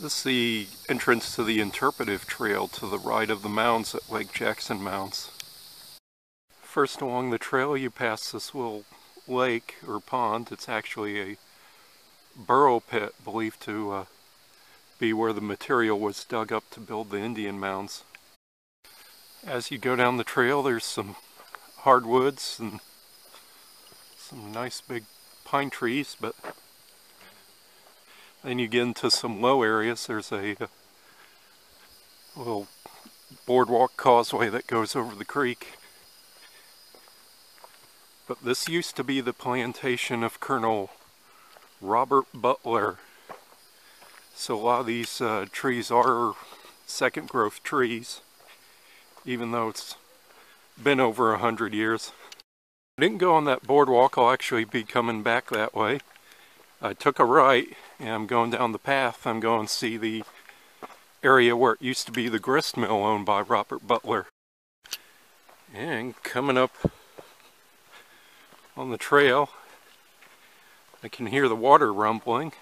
This is the entrance to the interpretive trail to the right of the mounds at Lake Jackson Mounds. First along the trail you pass this little lake or pond. It's actually a borrow pit believed to uh, be where the material was dug up to build the Indian mounds. As you go down the trail there's some hardwoods and some nice big pine trees but then you get into some low areas. There's a, a little boardwalk causeway that goes over the creek. But this used to be the plantation of Colonel Robert Butler. So a lot of these uh, trees are second growth trees, even though it's been over a hundred years. I didn't go on that boardwalk, I'll actually be coming back that way. I took a right and I'm going down the path. I'm going to see the area where it used to be the grist mill owned by Robert Butler. And coming up on the trail, I can hear the water rumbling.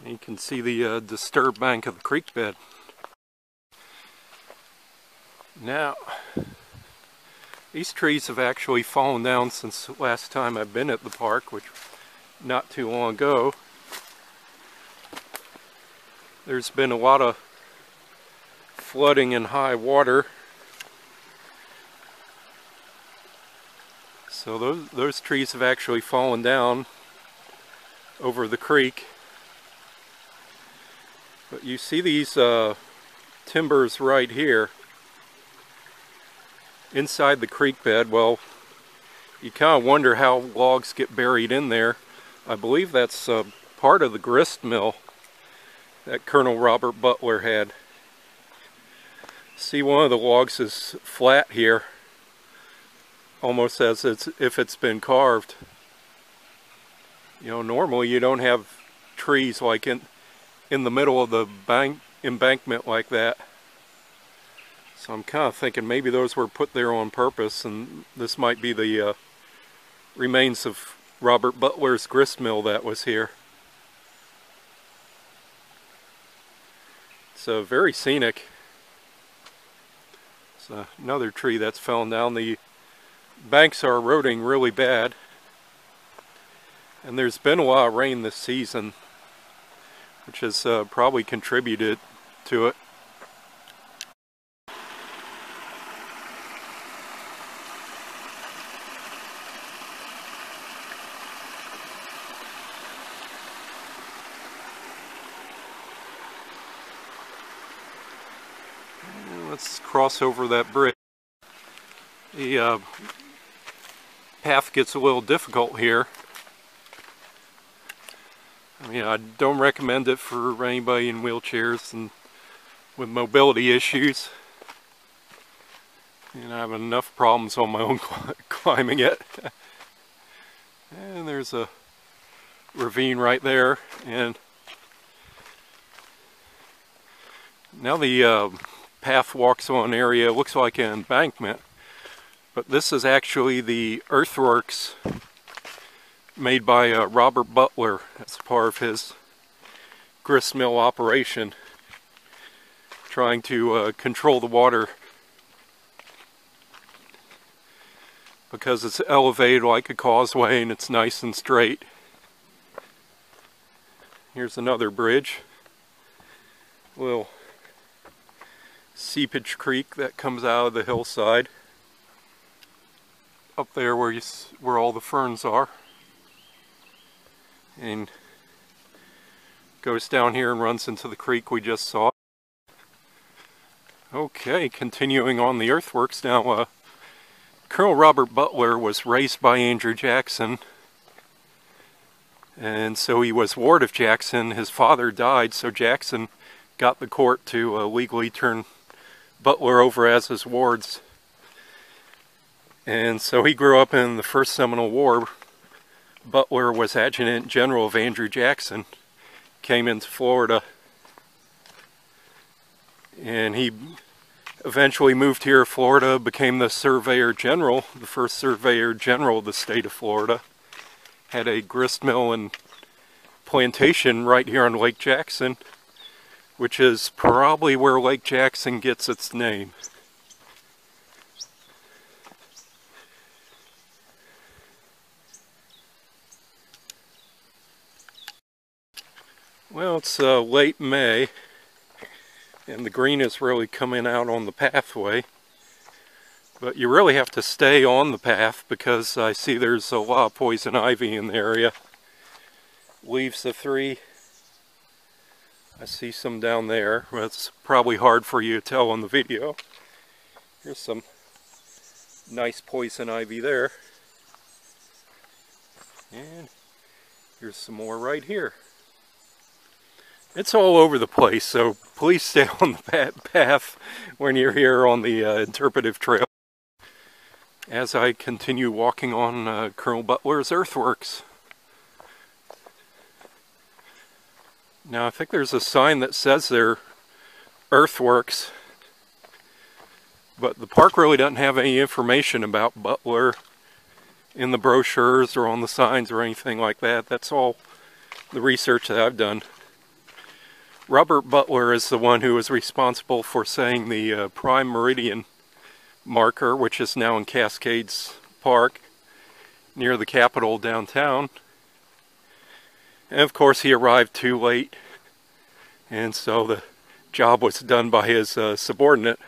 And you can see the uh, disturbed bank of the creek bed. Now, these trees have actually fallen down since the last time I've been at the park, which not too long ago. There's been a lot of flooding and high water. So those, those trees have actually fallen down over the creek. But you see these uh, timbers right here inside the creek bed. Well, you kind of wonder how logs get buried in there. I believe that's uh, part of the grist mill that Colonel Robert Butler had. See one of the logs is flat here, almost as it's, if it's been carved. You know, normally you don't have trees like in, in the middle of the bank, embankment like that. So I'm kind of thinking maybe those were put there on purpose and this might be the uh, remains of Robert Butler's grist mill that was here. So very scenic. It's another tree that's fallen down. The banks are eroding really bad. And there's been a lot of rain this season, which has uh, probably contributed to it. Let's cross over that bridge. The uh, path gets a little difficult here. I mean, I don't recommend it for anybody in wheelchairs and with mobility issues. And I have enough problems on my own climbing it. and there's a ravine right there. And now the uh, path walks on area looks like an embankment but this is actually the earthworks made by uh, Robert Butler as part of his grist mill operation trying to uh, control the water because it's elevated like a causeway and it's nice and straight. Here's another bridge. Little seepage creek that comes out of the hillside. Up there where you where all the ferns are. And goes down here and runs into the creek we just saw. Okay continuing on the earthworks. Now uh, Colonel Robert Butler was raised by Andrew Jackson. And so he was ward of Jackson. His father died so Jackson got the court to uh, legally turn Butler over as his wards. And so he grew up in the First Seminole War. Butler was Adjutant General of Andrew Jackson, came into Florida, and he eventually moved here to Florida, became the Surveyor General, the first Surveyor General of the state of Florida. Had a grist mill and plantation right here on Lake Jackson, which is probably where Lake Jackson gets its name. Well, it's uh, late May, and the green is really coming out on the pathway. But you really have to stay on the path because I see there's a lot of poison ivy in the area. Leaves the three. I see some down there. Well, it's probably hard for you to tell on the video. Here's some nice poison ivy there. And here's some more right here. It's all over the place, so please stay on the path when you're here on the uh, interpretive trail as I continue walking on uh, Colonel Butler's earthworks. Now I think there's a sign that says they're earthworks, but the park really doesn't have any information about Butler in the brochures or on the signs or anything like that. That's all the research that I've done. Robert Butler is the one who was responsible for saying the uh, prime meridian marker, which is now in Cascades Park near the Capitol downtown. And of course he arrived too late and so the job was done by his uh, subordinate.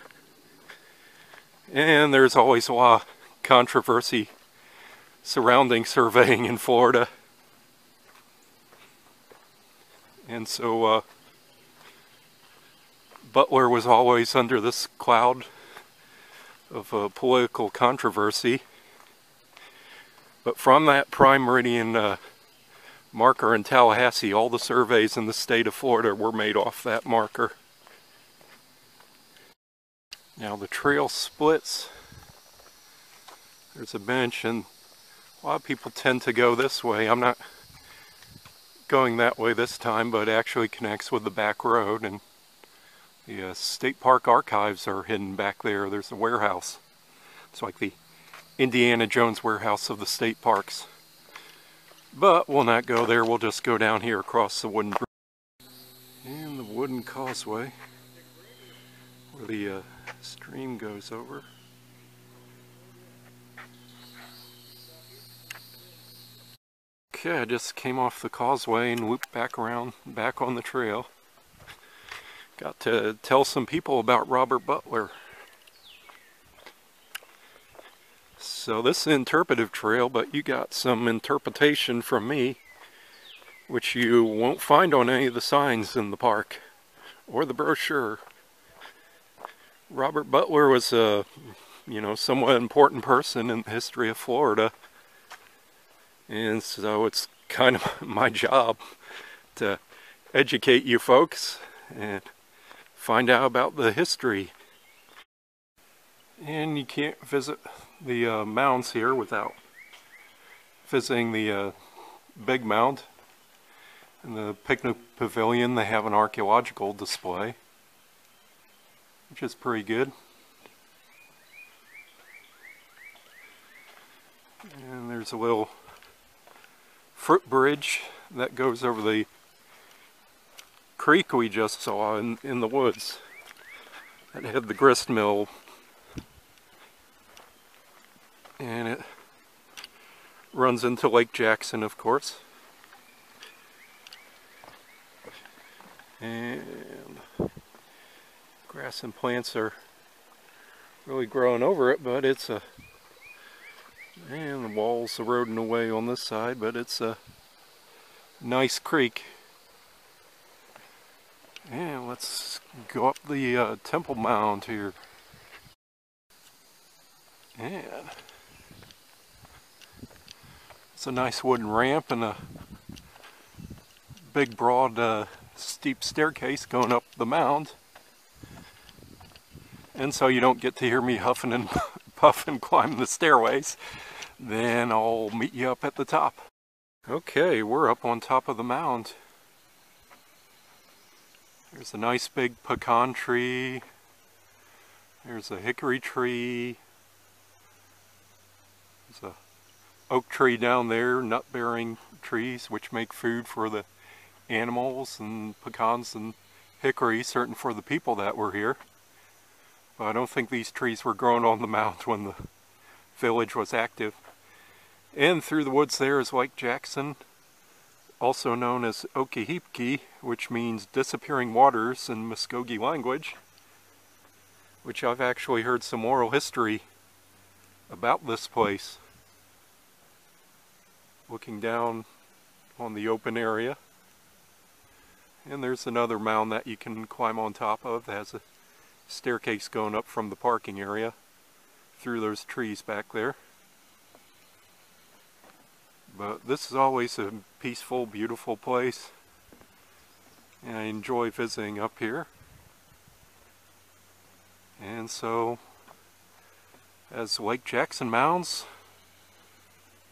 And there's always a lot of controversy surrounding surveying in Florida. And so uh, Butler was always under this cloud of uh, political controversy. But from that prime meridian uh, marker in Tallahassee, all the surveys in the state of Florida were made off that marker. Now the trail splits. There's a bench and a lot of people tend to go this way. I'm not going that way this time, but actually connects with the back road and the uh, state park archives are hidden back there. There's a warehouse. It's like the Indiana Jones warehouse of the state parks. But we'll not go there. We'll just go down here across the wooden bridge. And the wooden causeway where the uh, stream goes over. Okay, I just came off the causeway and looped back around, back on the trail. Got to tell some people about Robert Butler. So this is interpretive trail, but you got some interpretation from me, which you won't find on any of the signs in the park, or the brochure. Robert Butler was a, you know, somewhat important person in the history of Florida. And so it's kind of my job to educate you folks and find out about the history. And you can't visit the uh, mounds here without visiting the uh, big mound. In the picnic pavilion they have an archaeological display, which is pretty good. And there's a little foot bridge that goes over the creek we just saw in, in the woods that had the grist mill and it runs into Lake Jackson of course and grass and plants are really growing over it but it's a and the walls eroding away on this side but it's a nice creek and let's go up the uh, Temple Mound here. And it's a nice wooden ramp and a big broad uh, steep staircase going up the mound. And so you don't get to hear me huffing and puffing climbing the stairways. Then I'll meet you up at the top. Okay, we're up on top of the mound. There's a nice big pecan tree. There's a hickory tree. There's a oak tree down there, nut-bearing trees which make food for the animals and pecans and hickory, certain for the people that were here. But I don't think these trees were grown on the mount when the village was active. And through the woods there is Lake Jackson, also known as Okeeheepkee, which means disappearing waters in Muskogee language, which I've actually heard some oral history about this place. Looking down on the open area. And there's another mound that you can climb on top of that has a staircase going up from the parking area through those trees back there. But this is always a peaceful, beautiful place. And I enjoy visiting up here. And so, as Lake Jackson Mounds,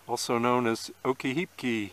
also known as Okeeheepkee